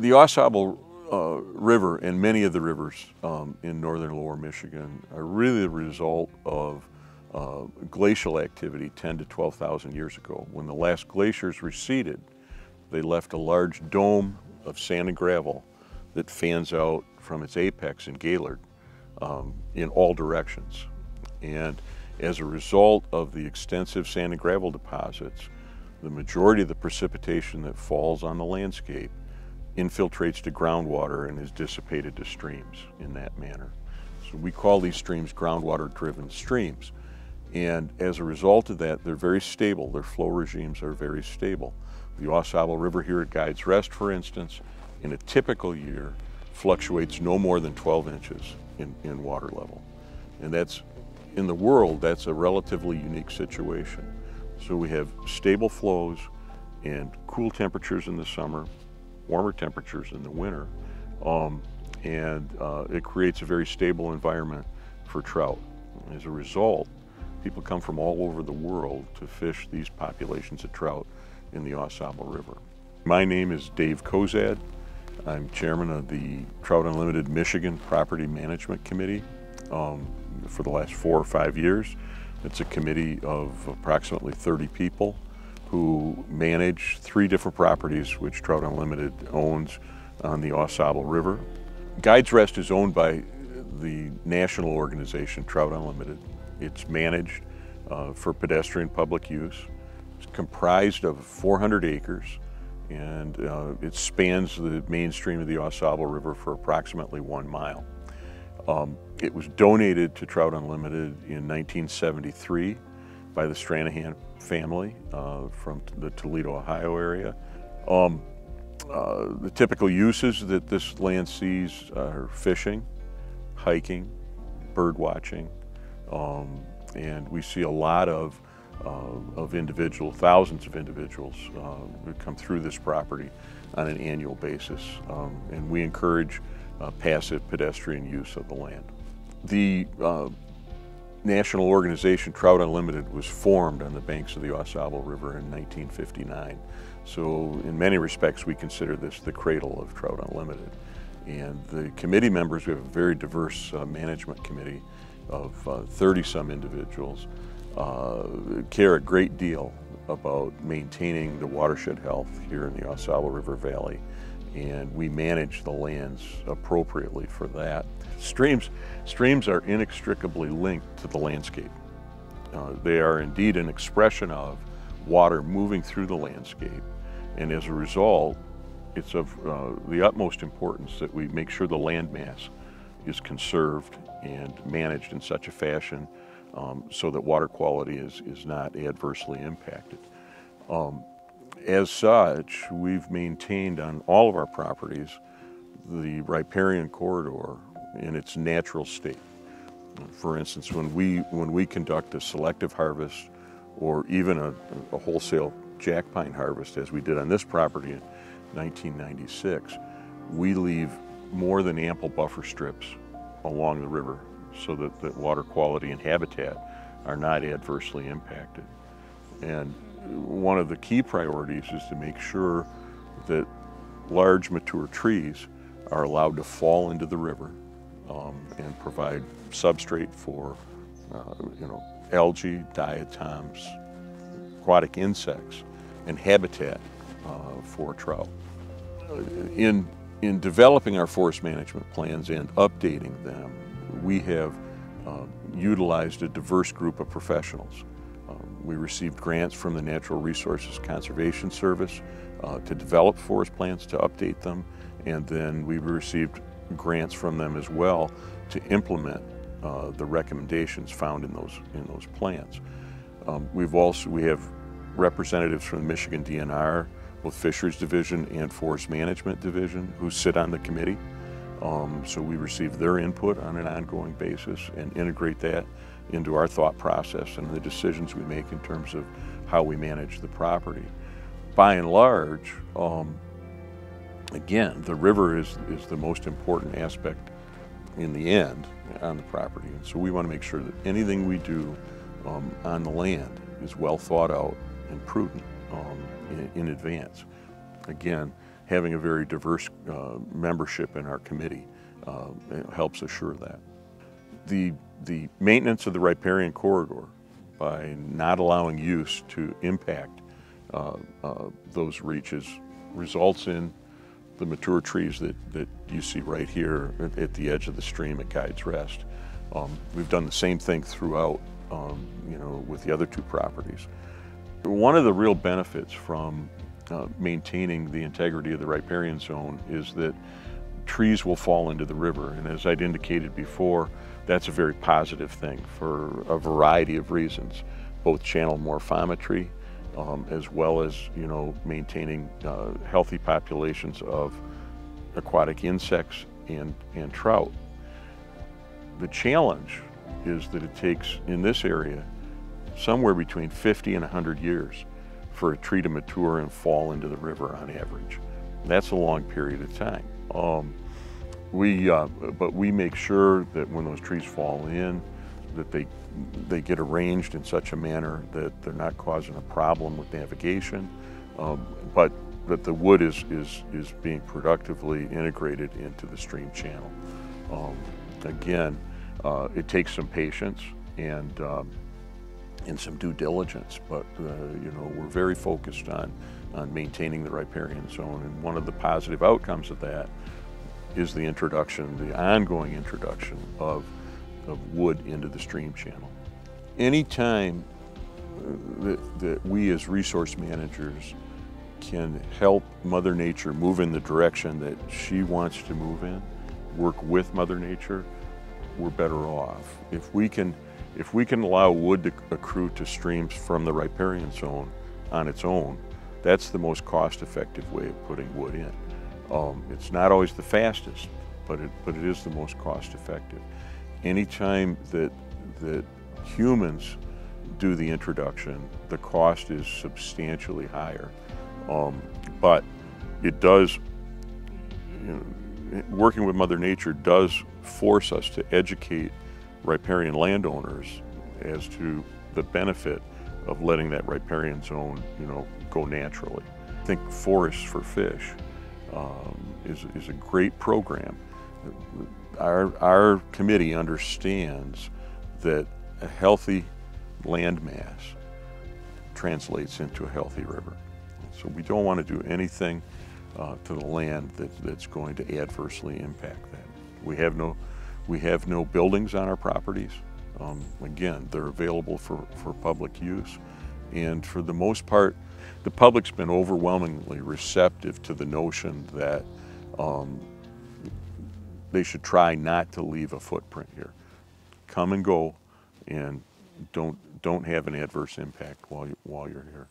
The Au uh, River and many of the rivers um, in northern lower Michigan are really the result of uh, glacial activity 10 to 12,000 years ago. When the last glaciers receded, they left a large dome of sand and gravel that fans out from its apex in Gaylord um, in all directions. And as a result of the extensive sand and gravel deposits, the majority of the precipitation that falls on the landscape infiltrates to groundwater and is dissipated to streams in that manner. So we call these streams groundwater driven streams. And as a result of that, they're very stable. Their flow regimes are very stable. The Au River here at Guides Rest, for instance, in a typical year, fluctuates no more than 12 inches in, in water level. And that's, in the world, that's a relatively unique situation. So we have stable flows and cool temperatures in the summer, warmer temperatures in the winter, um, and uh, it creates a very stable environment for trout. As a result, people come from all over the world to fish these populations of trout in the AuSable River. My name is Dave Kozad. I'm chairman of the Trout Unlimited Michigan Property Management Committee um, for the last four or five years. It's a committee of approximately 30 people who manage three different properties which Trout Unlimited owns on the AuSable River. Guides Rest is owned by the national organization Trout Unlimited. It's managed uh, for pedestrian public use. It's comprised of 400 acres and uh, it spans the mainstream of the AuSable River for approximately one mile. Um, it was donated to Trout Unlimited in 1973 by the Stranahan family uh, from the Toledo, Ohio area. Um, uh, the typical uses that this land sees are fishing, hiking, bird watching, um, and we see a lot of uh, of individuals, thousands of individuals uh, come through this property on an annual basis. Um, and we encourage uh, passive pedestrian use of the land. The uh, national organization Trout Unlimited was formed on the banks of the AuSable River in 1959. So in many respects we consider this the cradle of Trout Unlimited. And the committee members, we have a very diverse uh, management committee of 30-some individuals uh, care a great deal about maintaining the watershed health here in the AuSable River Valley and we manage the lands appropriately for that. Streams, streams are inextricably linked to the landscape. Uh, they are indeed an expression of water moving through the landscape and as a result it's of uh, the utmost importance that we make sure the landmass is conserved and managed in such a fashion um, so that water quality is, is not adversely impacted. Um, as such, we've maintained on all of our properties the riparian corridor in its natural state. For instance, when we, when we conduct a selective harvest or even a, a wholesale jack pine harvest, as we did on this property in 1996, we leave more than ample buffer strips along the river so that, that water quality and habitat are not adversely impacted. And one of the key priorities is to make sure that large mature trees are allowed to fall into the river um, and provide substrate for uh, you know, algae, diatoms, aquatic insects, and habitat uh, for trout. In, in developing our forest management plans and updating them, we have uh, utilized a diverse group of professionals. We received grants from the Natural Resources Conservation Service uh, to develop forest plans, to update them, and then we received grants from them as well to implement uh, the recommendations found in those in those plans. Um, we've also we have representatives from the Michigan DNR, both Fisheries Division and Forest Management Division, who sit on the committee. Um, so we receive their input on an ongoing basis and integrate that into our thought process and the decisions we make in terms of how we manage the property. By and large, um, again, the river is, is the most important aspect in the end on the property. And so we want to make sure that anything we do um, on the land is well thought out and prudent um, in, in advance. Again, having a very diverse uh, membership in our committee uh, helps assure that. The, the maintenance of the riparian corridor by not allowing use to impact uh, uh, those reaches results in the mature trees that, that you see right here at, the edge of the stream at Guides Rest. Um, we've done the same thing throughout, um, you know, with the other two properties. One of the real benefits from uh, maintaining the integrity of the riparian zone is that trees will fall into the river. And as I'd indicated before, that's a very positive thing for a variety of reasons, both channel morphometry, um, as well as, you know, maintaining uh, healthy populations of aquatic insects and, and trout. The challenge is that it takes, in this area, somewhere between 50 and 100 years for a tree to mature and fall into the river on average. That's a long period of time. Um, we, uh, but we make sure that when those trees fall in, that they, they get arranged in such a manner that they're not causing a problem with navigation, um, but that the wood is, is, is being productively integrated into the stream channel. Um, again, uh, it takes some patience and um, and some due diligence, but uh, you know we're very focused on on maintaining the riparian zone, and one of the positive outcomes of that is the introduction, the ongoing introduction of of wood into the stream channel. Anytime uh, that, that we as resource managers can help Mother Nature move in the direction that she wants to move in, work with Mother Nature, we're better off. If we can, if we can allow wood to accrue to streams from the riparian zone on its own, that's the most cost-effective way of putting wood in. Um, it's not always the fastest, but it, but it is the most cost-effective. Anytime that, that humans do the introduction, the cost is substantially higher. Um, but it does, you know, working with Mother Nature does force us to educate riparian landowners as to the benefit of letting that riparian zone, you know, go naturally. Think Forests for Fish um, is, is a great program. Our, our committee understands that a healthy land mass translates into a healthy river. So we don't want to do anything uh, to the land that, that's going to adversely impact that. We have no, we have no buildings on our properties. Um, again, they're available for, for public use. And for the most part, the public's been overwhelmingly receptive to the notion that um, they should try not to leave a footprint here. Come and go and don't, don't have an adverse impact while, you, while you're here.